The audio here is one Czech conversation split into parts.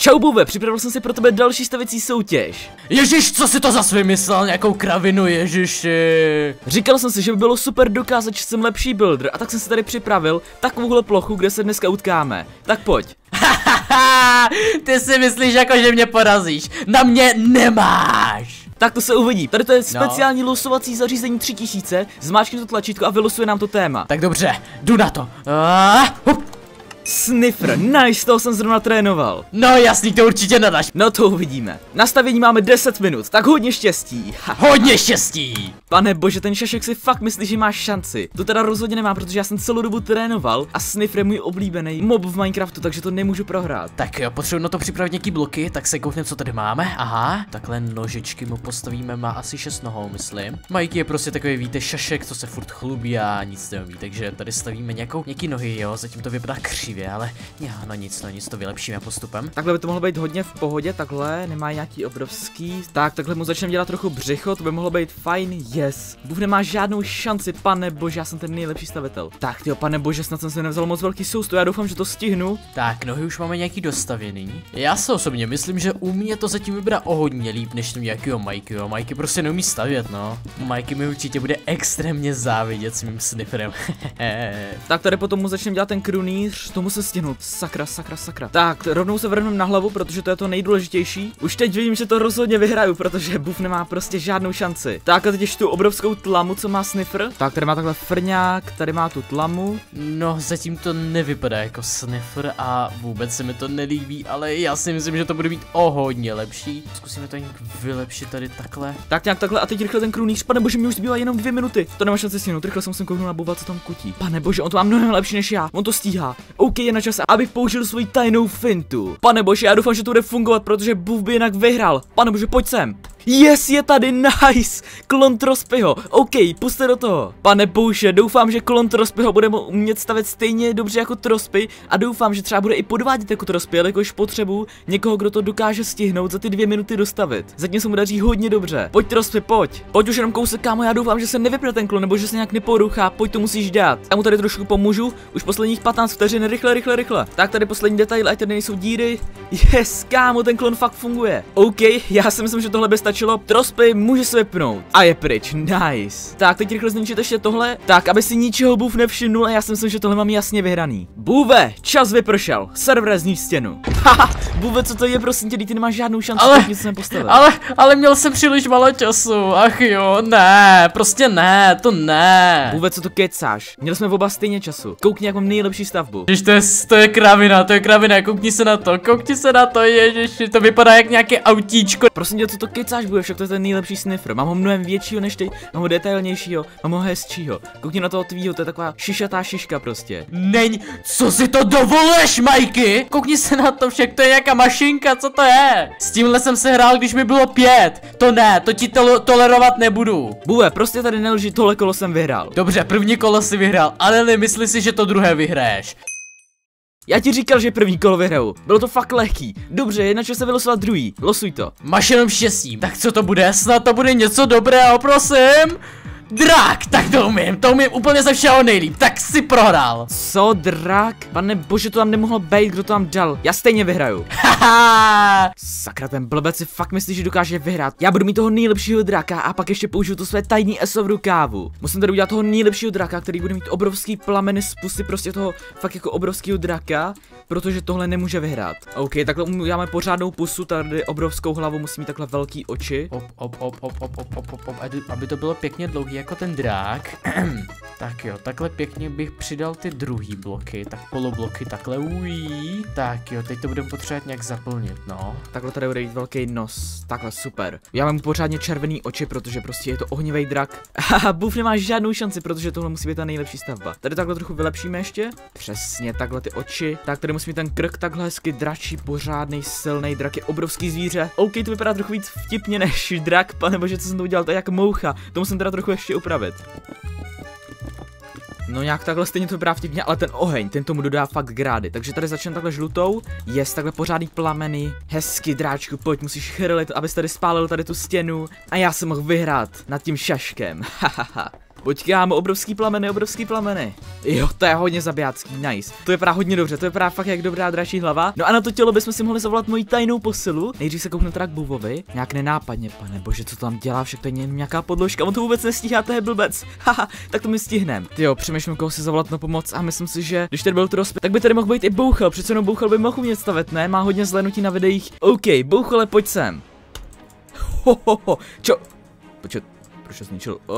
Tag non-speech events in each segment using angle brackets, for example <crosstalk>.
Čau Bube, připravil jsem si pro tebe další stavěcí soutěž. Ježíš, co si to zase vymyslel, nějakou kravinu, ježiši. Říkal jsem si, že by bylo super dokázat, že jsem lepší builder a tak jsem si tady připravil takovouhle plochu, kde se dneska utkáme. Tak pojď. <laughs> Ty si myslíš jako, že mě porazíš. Na mě nemáš. Tak to se uvidí. Tady to je speciální no. losovací zařízení 3000. Zmáčkni to tlačítko a vylosuje nám to téma. Tak dobře, jdu na to. Uh, hup. Sniffer, nice, toho jsem zrovna trénoval. No jasný, to určitě nedáš. No to uvidíme. Nastavení máme 10 minut, tak hodně štěstí. Hodně štěstí. Pane bože, ten šašek si fakt myslí, že máš šanci. To teda rozhodně nemá, protože já jsem celou dobu trénoval a Sniffer je můj oblíbený mob v Minecraftu, takže to nemůžu prohrát. Tak jo, potřebuji na to připravit nějaký bloky, tak se koukneme, co tady máme. Aha, takhle nožičky mu postavíme, má asi 6 nohou, myslím. Mikey je prostě takový, víte, šašek, co se furt chlubí a nic neumí, takže tady stavíme nějakou, nějaký nohy, jo, zatím to vypadá křivě, ale já, no nic, no nic, to vylepšíme postupem. Takhle by to mohlo být hodně v pohodě, takhle, nemá nějaký obrovský. Tak, takhle mu začneme dělat trochu břicho, to by mohlo být fajn, yes. Bůh nemá žádnou šanci, pane bože, já jsem ten nejlepší stavitel. Tak, jo, pane bože, snad jsem si nevzal moc velký sousto, já doufám, že to stihnu. Tak, nohy už máme nějaký dostavěný. Já se osobně myslím, že u mě to zatím vypadá o hodně líp než tím nějakého Mikeyho. Mikey prostě neumí stavět, no. Mikey mi určitě bude extrémně závidět s mým snifferem. <laughs> tak tady potom mu začneme dělat ten krunýř, tomu se stihnout. Sakra, sakra, sakra. Tak, rovnou se vrhneme na hlavu, protože to je to nejdůležitější. Už teď vím, že to rozhodně vyhraju, protože Buff nemá prostě žádnou šanci. Tak a teď ještě tu obrovskou tlamu, co má Sniffer. Tak, tady má takhle frňák, tady má tu tlamu. No, zatím to nevypadá jako Sniffer a vůbec se mi to nelíbí, ale já si myslím, že to bude být o hodně lepší. Zkusíme to nějak vylepšit tady takhle. Tak nějak takhle a teď rychle ten krunýř. Pane bože, mi už zbývá jenom dvě minuty. To nemá šanci stihnout. Rychle jsem se kouknul na Boba, co tam kutí. Pane bože, on to má mnohem lepší než já. On to stíhá. OK, je na čase, abych použil svoji tajnou fintu. Pane bože, já doufám, že to bude fungovat, protože Buff by jinak vyhrál. Pane bože, pojď sem. Yes, je tady, nice! Klon Trospyho, OK, puste do toho. Pane Bouše, doufám, že klon Trospyho bude umět stavět stejně dobře jako Trospy a doufám, že třeba bude i podvádět jako Trospy, jakož potřebu někoho, kdo to dokáže stihnout za ty dvě minuty dostavit. Zatím se mu daří hodně dobře. Pojď Trospy, pojď. Pojď už jenom kousek, kámo, já doufám, že se nevypne ten klon, nebo že se nějak neporuchá, pojď to musíš dát. Já mu tady trošku pomůžu, už posledních 15 vteřin, rychle, rychle, rychle. Tak tady poslední detail, ať tady nejsou díry. Yes, kámo, ten klon fakt funguje. OK, já si myslím, že tohle by stačilo. Trospy může se vypnout. A je pryč, nice. Tak, teď rychle zničit ještě tohle. Tak, aby si ničeho Bůh nevšimnul a já si myslím, že tohle mám jasně vyhraný. Bůve, čas vypršel. Server znič stěnu. <laughs> Haha, Bůve, co to je, prosím tě, ty nemáš žádnou šanci, ale, nic nepostavil. Ale, ale měl jsem příliš malo času, ach jo, ne, prostě ne, to ne. Bůve, co to kecáš? Měli jsme oba stejně času. Koukni, jak mám nejlepší stavbu. Když to je, to je kravina, to je kravina, koukni se na to, koukni se na to, ježiši, to vypadá jak nějaké autíčko. Prosím tě, co to kecáš, Bůve, však to je ten nejlepší sniffer. Mám ho mnohem většího než ty, mám ho detailnějšího, mám ho hezčího. Koukni na toho tvýho, to je taková šišatá šiška prostě. Neň, co si to dovoluješ, Majky? Koukni se na to však, to je nějaká mašinka, co to je? S tímhle jsem se hrál, když mi bylo pět. To ne, to ti to tolerovat nebudu. Bůve, prostě tady nelži, tohle kolo jsem vyhrál. Dobře, první kolo si vyhrál, ale nemysli si, že to druhé vyhraješ. Já ti říkal, že první kolo vyhraju. Bylo to fakt lehký. Dobře, jedna se vylosovat druhý. Losuj to. Máš jenom štěstí. Tak co to bude? Snad to bude něco dobrého, prosím. Drak, tak to umím, to umím úplně ze všeho nejlíp, tak si prohrál. Co, drak? Pane bože, to tam nemohlo být, kdo to tam dal. Já stejně vyhraju. <laughs> <laughs> Sakra, ten blbec si fakt myslí, že dokáže vyhrát. Já budu mít toho nejlepšího draka a pak ještě použiju to své tajný ESO v rukávu. Musím tady udělat toho nejlepšího draka, který bude mít obrovský plameny z pusy prostě toho fakt jako obrovského draka, protože tohle nemůže vyhrát. OK, takhle uděláme pořádnou pusu, tady obrovskou hlavu, musí mít takhle velký oči. Op, op, op, op, op, op, op, op, op, aby to bylo pěkně dlouhý jako ten drák. <clears throat> tak jo, takhle pěkně bych přidal ty druhý bloky, tak polobloky takhle ují. Tak jo, teď to budeme potřebovat nějak zaplnit, no. Takhle tady bude jít velký nos, takhle super. Já mám pořádně červený oči, protože prostě je to ohnivý drak. Haha, Buf nemá žádnou šanci, protože tohle musí být ta nejlepší stavba. Tady takhle trochu vylepšíme ještě. Přesně, takhle ty oči. Tak tady musí mít ten krk takhle hezky dračí, pořádný, silný drak je obrovský zvíře. OK, to vypadá trochu víc vtipně než drak, pane bože, co jsem to udělal, to je jak moucha. To musím teda trochu ještě upravit. No nějak takhle stejně to vypadá vtipně, ale ten oheň, ten tomu dodá fakt grády. Takže tady začneme takhle žlutou, jest takhle pořádný plameny, hezky dráčku, pojď, musíš chrlit, abys tady spálil tady tu stěnu a já jsem mohl vyhrát nad tím šaškem, <laughs> hahaha. Pojď kámo, obrovský plameny, obrovský plameny. Jo, to je hodně zabijácký, nice. To je právě hodně dobře, to je právě fakt jak dobrá dračí hlava. No a na to tělo bychom si mohli zavolat moji tajnou posilu. Nejdřív se kouknu teda k Buvovi. Nějak nenápadně, pane bože, co to tam dělá, však to je nějaká podložka, on to vůbec nestíhá, to je blbec. <laughs> Haha, tak to my stihnem. Ty jo, přemýšlím, koho si zavolat na pomoc a myslím si, že když tady byl to tak by tady mohl být i Bouchel, přece jenom Bouchel by mohl umět stavět, ne? Má hodně zhlédnutí na videích. OK, Bouchele, pojď sem. Ho, ho, ho. Čo? Počkat, proč to zničil? Uh,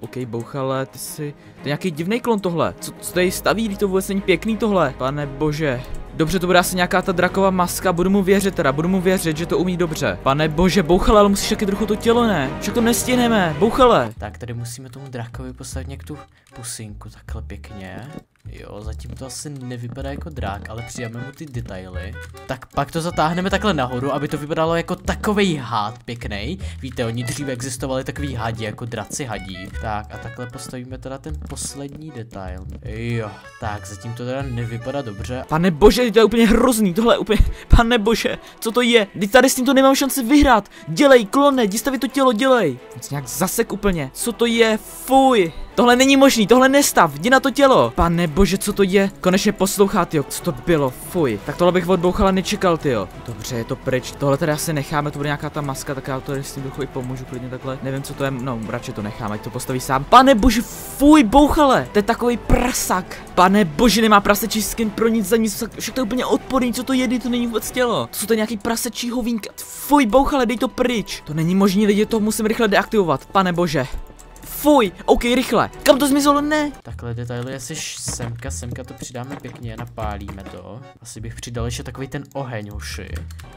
OK, Bouchale, ty jsi... To je nějaký divný klon tohle. Co, co tady staví, to vůbec není pěkný tohle? Pane bože. Dobře, to bude asi nějaká ta draková maska, budu mu věřit teda, budu mu věřit, že to umí dobře. Pane bože, bouchale, ale musíš taky trochu to tělo, ne? Však to nestihneme, bouchale. Tak tady musíme tomu drakovi postavit nějak tu pusinku takhle pěkně. Jo, zatím to asi nevypadá jako drák, ale přijáme mu ty detaily. Tak pak to zatáhneme takhle nahoru, aby to vypadalo jako takový hád pěkný. Víte, oni dříve existovali takový hadi, jako draci hadí. Tak a takhle postavíme teda ten poslední detail. Jo, tak zatím to teda nevypadá dobře. Pane bože, to je úplně hrozný, tohle je úplně, pane bože, co to je? Teď tady s tím to nemám šanci vyhrát. Dělej, klone, jdi to tělo, dělej. Nic nějak zasek úplně. Co to je? Fuj. Tohle není možný, tohle nestav, jdi na to tělo. Pane bože, co to je? Konečně poslouchá, jo. Co to bylo? Fuj. Tak tohle bych od Bouchala nečekal, jo. Dobře, je to pryč. Tohle tady asi necháme, to bude nějaká ta maska, tak já to s tím trochu i pomůžu klidně takhle. Nevím, co to je. No, radši to necháme, ať to postaví sám. Pane bože, fuj, Bouchale. To je takový prasak. Pane bože, nemá prasečí skin pro nic za nic. Však to je úplně odporný, co to je, to není vůbec tělo. To je nějaký prasečí hovínka? Fuj, Bouchale, dej to pryč. To není možný, lidi, to musím rychle deaktivovat. Pane bože. Fuj, OK, rychle. Kam to zmizelo? Ne. Takhle detaily asi semka, semka to přidáme pěkně, napálíme to. Asi bych přidal ještě takový ten oheň, hoši.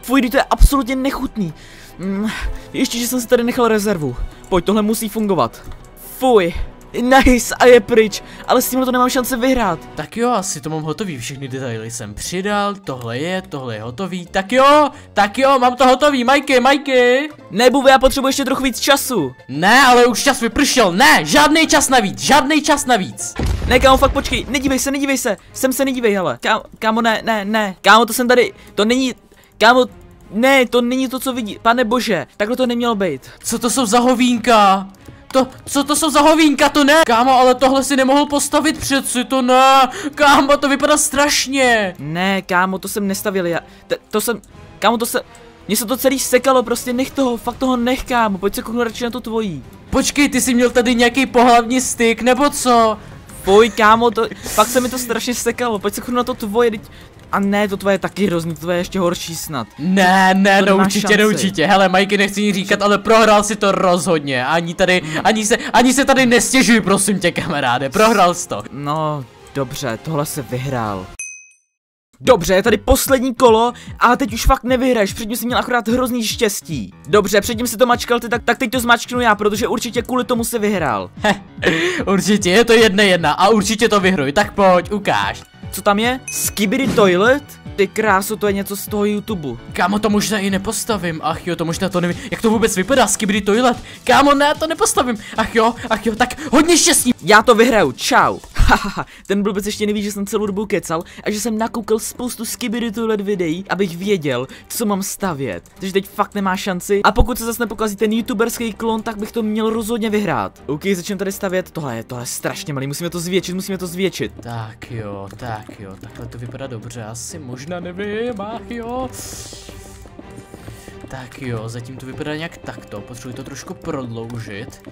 Fuj, to je absolutně nechutný. Mm, ještě, že jsem si tady nechal rezervu. Pojď, tohle musí fungovat. Fuj. Nice a je pryč, ale s tímhle to nemám šance vyhrát. Tak jo, asi to mám hotový, všechny detaily jsem přidal, tohle je, tohle je hotový, tak jo, tak jo, mám to hotový, Majky, Majky. Ne, Buve, já potřebuji ještě trochu víc času. Ne, ale už čas vypršel, ne, žádný čas navíc, žádný čas navíc. Ne, kámo, fakt počkej, nedívej se, nedívej se, sem se nedívej, hele, kámo, kámo, ne, ne, ne, kámo, to jsem tady, to není, kámo, ne, to není to, co vidí, pane bože, takhle to nemělo být. Co to jsou za hovínka? To, co to jsou za hovínka, to ne? Kámo, ale tohle si nemohl postavit přeci, to ne. Kámo, to vypadá strašně. Ne, kámo, to jsem nestavil já. T to jsem, kámo, to se, mně se to celý sekalo, prostě nech toho, fakt toho nech, kámo, pojď se kouknout radši na to tvojí. Počkej, ty jsi měl tady nějaký pohlavní styk, nebo co? Fuj, kámo, to, fakt se mi to strašně sekalo, pojď se kouknout na to tvoje, teď, a ne, to tvoje je taky hrozný, to tvoje je ještě horší snad. Ne, ne, to no určitě, no určitě. Hele, Majky, nechci ní říkat, ale prohrál si to rozhodně. Ani tady, ani se, ani se tady nestěžuj, prosím tě, kamaráde, prohrál jsi to. No, dobře, tohle se vyhrál. Dobře, je tady poslední kolo, ale teď už fakt nevyhraješ, předtím jsi měl akorát hrozný štěstí. Dobře, předtím si to mačkal ty, tak, tak teď to zmačknu já, protože určitě kvůli tomu se vyhrál. určitě, je to jedna jedna a určitě to vyhruj, tak pojď, ukáž. Co tam je? Skibidi Toilet? Ty krásu, to je něco z toho YouTube. Kámo, to možná i nepostavím. Ach jo, to možná to nevím. Jak to vůbec vypadá, Skibidi Toilet? Kámo, ne, to nepostavím. Ach jo, ach jo, tak hodně štěstí. Já to vyhraju, čau. Hahaha, ten blbec ještě neví, že jsem celou dobu kecal a že jsem nakoukal spoustu Skibidi Toilet videí, abych věděl, co mám stavět. Takže teď fakt nemá šanci. A pokud se zase nepokazí ten youtuberský klon, tak bych to měl rozhodně vyhrát. OK, začnu tady stavět. Tohle je, tohle je strašně malý, musíme to zvětšit, musíme to zvětšit. Tak jo, tak jo, takhle to vypadá dobře, asi možná nevím, ach jo. Tak jo, zatím to vypadá nějak takto, potřebuji to trošku prodloužit.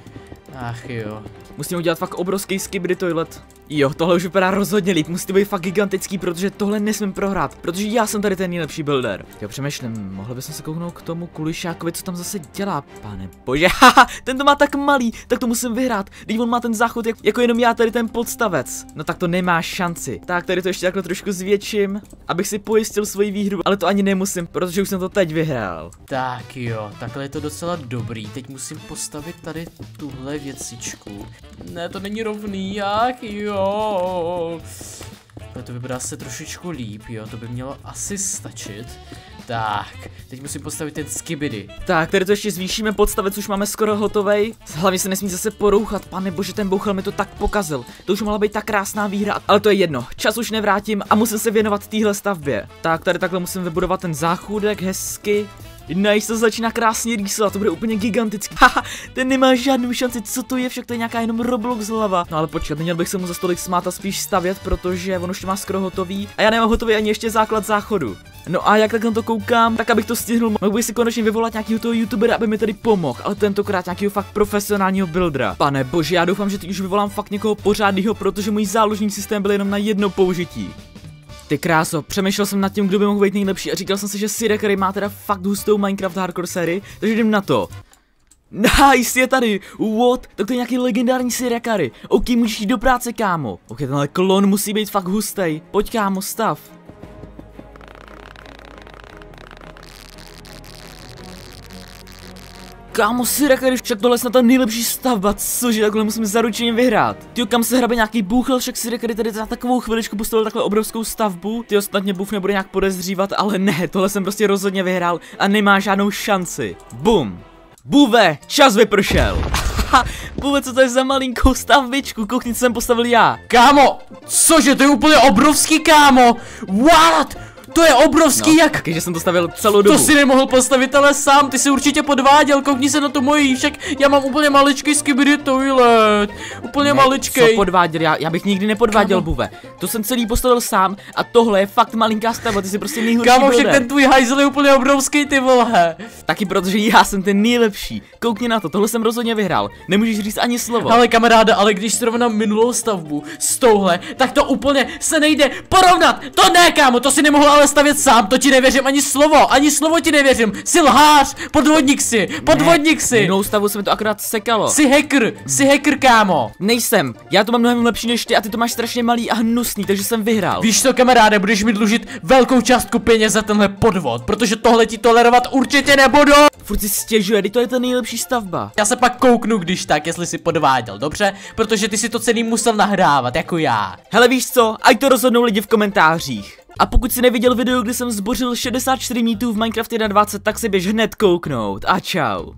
Ach jo. Musím udělat fakt obrovský skibidi toilet. Jo, tohle už vypadá rozhodně líp, musí to být fakt gigantický, protože tohle nesmím prohrát, protože já jsem tady ten nejlepší builder. Jo, přemýšlím, mohl bych se kouknout k tomu kulišákovi, co tam zase dělá, pane bože, <laughs> haha, ten to má tak malý, tak to musím vyhrát, když on má ten záchod jak, jako jenom já tady ten podstavec. No tak to nemá šanci. Tak tady to ještě takhle trošku zvětším, abych si pojistil svoji výhru, ale to ani nemusím, protože už jsem to teď vyhrál. Tak jo, takhle je to docela dobrý, teď musím postavit tady tuhle věcičku. Ne, to není rovný, jak jo. Jo. To vypadá se trošičku líp, jo, to by mělo asi stačit. Tak, teď musím postavit ten skibidi. Tak, tady to ještě zvýšíme podstavec, už máme skoro hotovej. Hlavně se nesmí zase porouchat, pane bože, ten bouchel mi to tak pokazil. To už mohla být tak krásná výhra, ale to je jedno. Čas už nevrátím a musím se věnovat téhle stavbě. Tak, tady takhle musím vybudovat ten záchůdek hezky. Nice, to začíná krásně rýsovat, to bude úplně gigantický. <laughs> Haha, ten nemá žádnou šanci, co to je, však to je nějaká jenom Roblox hlava. No ale počkat, neměl bych se mu za stolik smát a spíš stavět, protože on už to má skoro hotový a já nemám hotový ani ještě základ záchodu. No a jak tak na to koukám, tak abych to stihnul, mohl bych si konečně vyvolat nějakého toho youtubera, aby mi tady pomohl, ale tentokrát nějakého fakt profesionálního buildera. Pane bože, já doufám, že teď už vyvolám fakt někoho pořádného, protože můj záložní systém byl jenom na jedno použití. Ty kráso, přemýšlel jsem nad tím, kdo by mohl být nejlepší a říkal jsem si, že Sire, který má teda fakt hustou Minecraft hardcore sérii, takže jdem na to. Nice, je tady, what? Tak to je nějaký legendární Sirakary. OK, můžeš jít do práce, kámo. Ok, tenhle klon musí být fakt hustý. Pojď, kámo, stav. Kámo, Sirakary, však tohle je snad ta nejlepší stavba, cože, takhle musíme zaručeně vyhrát. Ty kam se hrabe nějaký bůchl, však Sirakary tady za takovou chviličku postavil takhle obrovskou stavbu. Ty snad mě bůh nebude nějak podezřívat, ale ne, tohle jsem prostě rozhodně vyhrál a nemá žádnou šanci. Bum. Buve, čas vypršel. Buve, co to je za malinkou stavbičku, koukni, co jsem postavil já. Kámo, cože, to je úplně obrovský, kámo. What? To je obrovský No, jak... taky, že jsem to stavil celou dobu. To si nemohl postavit ale sám, ty si určitě podváděl, koukni se na to mojí, však já mám úplně maličký skibidi toilet, úplně Ne, maličký. Co podváděl, já, já bych nikdy nepodváděl, Kámo. Buve. To jsem celý postavil sám a tohle je fakt malinká stavba, ty jsi prostě nejhorší Kámo, však ten tvůj hajzl je úplně obrovský, ty vole. Taky protože já jsem ten nejlepší. Koukni na to, tohle jsem rozhodně vyhrál. Nemůžeš říct ani slovo. Ale kamaráda, ale když srovnám minulou stavbu s touhle, tak to úplně se nejde porovnat. To ne, kámo, to si nemohl ale stavět sám, to ti nevěřím ani slovo, ani slovo ti nevěřím. Jsi lhář, podvodník si, podvodník si. Minulou stavu se mi to akorát sekalo. Jsi hacker, jsi hacker, kámo. Nejsem, já to mám mnohem lepší než ty a ty to máš strašně malý a hnusný, takže jsem vyhrál. Víš co, kamaráde, budeš mi dlužit velkou částku peněz za tenhle podvod, protože tohle ti tolerovat určitě nebudu. Furt si stěžuje, to je ta nejlepší stavba. Já se pak kouknu, když tak, jestli si podváděl, dobře? Protože ty si to celý musel nahrávat, jako já. Hele víš co, ať to rozhodnou lidi v komentářích. A pokud si neviděl video, kdy jsem zbořil 64 mítů v Minecraft 21, tak si běž hned kouknout. A čau.